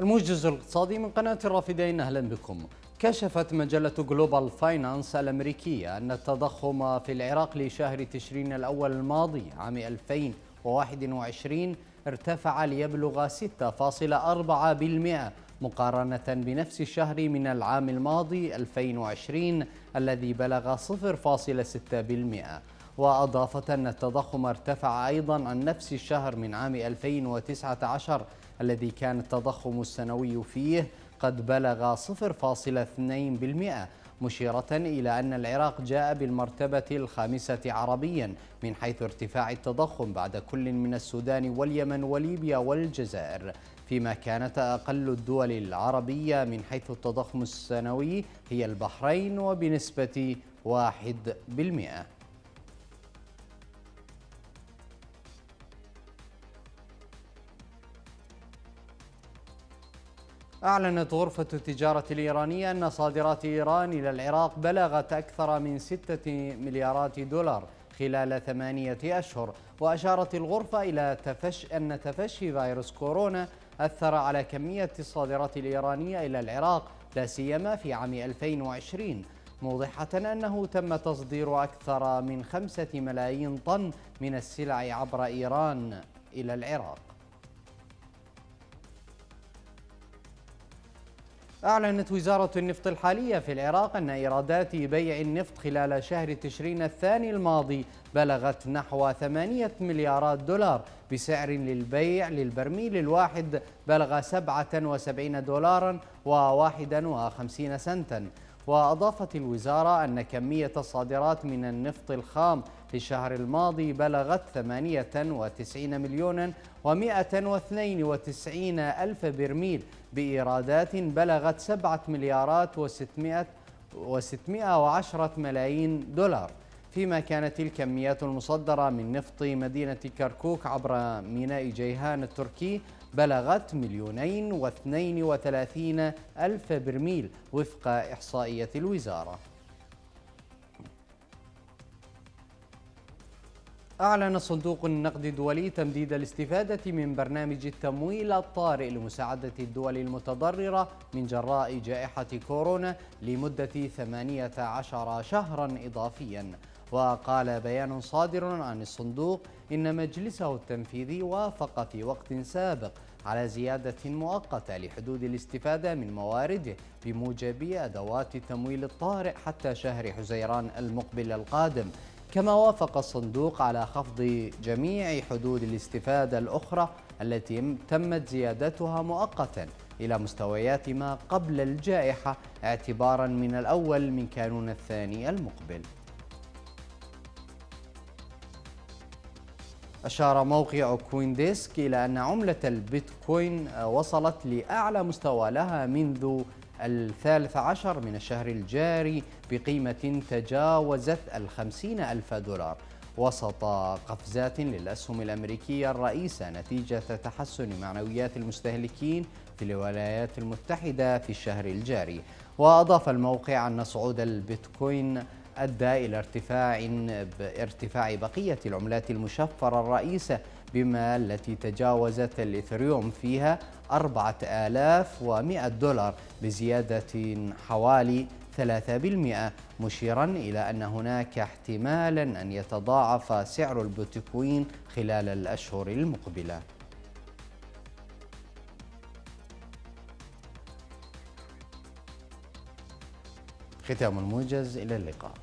الموجز الاقتصادي من قناة الرافدين أهلا بكم. كشفت مجلة Global Finance الأمريكية أن التضخم في العراق لشهر تشرين الأول الماضي عام 2021 ارتفع ليبلغ 6.4% مقارنة بنفس الشهر من العام الماضي 2020 الذي بلغ 0.6% وأضافت أن التضخم ارتفع أيضا عن نفس الشهر من عام 2019 الذي كان التضخم السنوي فيه قد بلغ 0.2% مشيرة إلى أن العراق جاء بالمرتبة الخامسة عربيا من حيث ارتفاع التضخم بعد كل من السودان واليمن وليبيا والجزائر فيما كانت أقل الدول العربية من حيث التضخم السنوي هي البحرين وبنسبة 1%. أعلنت غرفة التجارة الإيرانية أن صادرات إيران إلى العراق بلغت أكثر من ستة مليارات دولار خلال ثمانية أشهر وأشارت الغرفة إلى تفش أن تفشي فيروس كورونا أثر على كمية الصادرات الإيرانية إلى العراق لا سيما في عام 2020 موضحة أنه تم تصدير أكثر من خمسة ملايين طن من السلع عبر إيران إلى العراق. أعلنت وزارة النفط الحالية في العراق أن إيرادات بيع النفط خلال شهر تشرين الثاني الماضي بلغت نحو ثمانية مليارات دولار بسعر للبيع للبرميل الواحد بلغ 77 دولارا و51 سنتا. وأضافت الوزارة أن كمية الصادرات من النفط الخام في الشهر الماضي بلغت 98 مليون و192 ألف برميل. بإيرادات بلغت 7 مليارات و600 و610 ملايين دولار. فيما كانت الكميات المصدرة من نفط مدينة كركوك عبر ميناء جيهان التركي بلغت مليونين واثنين وثلاثين ألف برميل وفق إحصائية الوزارة. أعلن صندوق النقد الدولي تمديد الاستفادة من برنامج التمويل الطارئ لمساعدة الدول المتضررة من جراء جائحة كورونا لمدة 18 شهرا إضافيا. وقال بيان صادر عن الصندوق إن مجلسه التنفيذي وافق في وقت سابق على زيادة مؤقتة لحدود الاستفادة من موارده بموجب أدوات التمويل الطارئ حتى شهر حزيران المقبل القادم. كما وافق الصندوق على خفض جميع حدود الاستفادة الأخرى التي تمت زيادتها مؤقتا إلى مستويات ما قبل الجائحة اعتبارا من الأول من كانون الثاني المقبل. أشار موقع CoinDesk إلى أن عملة البيتكوين وصلت لأعلى مستوى لها منذ الثالث عشر من الشهر الجاري بقيمة تجاوزت الخمسين ألف دولار وسط قفزات للأسهم الأمريكية الرئيسة نتيجة تحسن معنويات المستهلكين في الولايات المتحدة في الشهر الجاري. وأضاف الموقع أن صعود البيتكوين أدى إلى ارتفاع بقية العملات المشفرة الرئيسة بما التي تجاوزت الإثريوم فيها 4100 دولار بزيادة حوالي 3% مشيرا إلى أن هناك احتمالا أن يتضاعف سعر البيتكوين خلال الأشهر المقبلة. ختام الموجز إلى اللقاء.